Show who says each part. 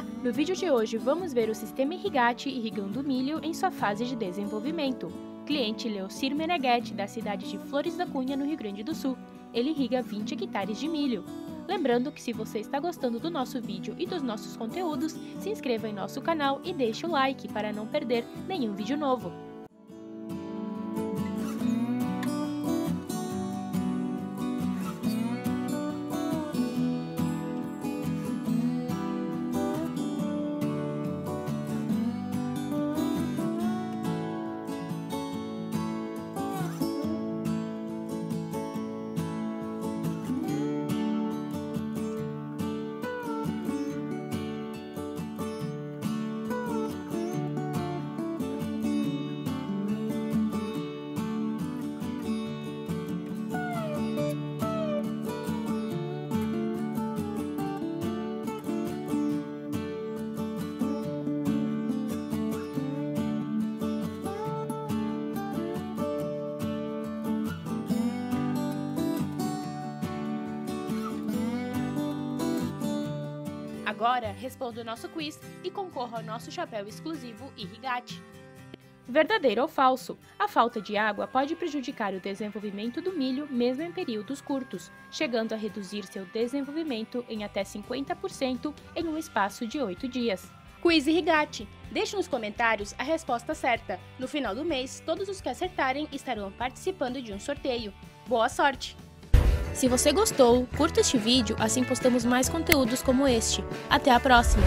Speaker 1: No vídeo de hoje, vamos ver o sistema Irrigate irrigando milho em sua fase de desenvolvimento. Cliente Leocir Meneghetti, da cidade de Flores da Cunha, no Rio Grande do Sul. Ele irriga 20 hectares de milho. Lembrando que se você está gostando do nosso vídeo e dos nossos conteúdos, se inscreva em nosso canal e deixe o like para não perder nenhum vídeo novo. Agora, responda o nosso quiz e concorra ao nosso chapéu exclusivo Irrigate. Verdadeiro ou falso? A falta de água pode prejudicar o desenvolvimento do milho mesmo em períodos curtos, chegando a reduzir seu desenvolvimento em até 50% em um espaço de 8 dias. Quiz Irrigate. Deixe nos comentários a resposta certa. No final do mês, todos os que acertarem estarão participando de um sorteio. Boa sorte! Se você gostou, curta este vídeo, assim postamos mais conteúdos como este. Até a próxima!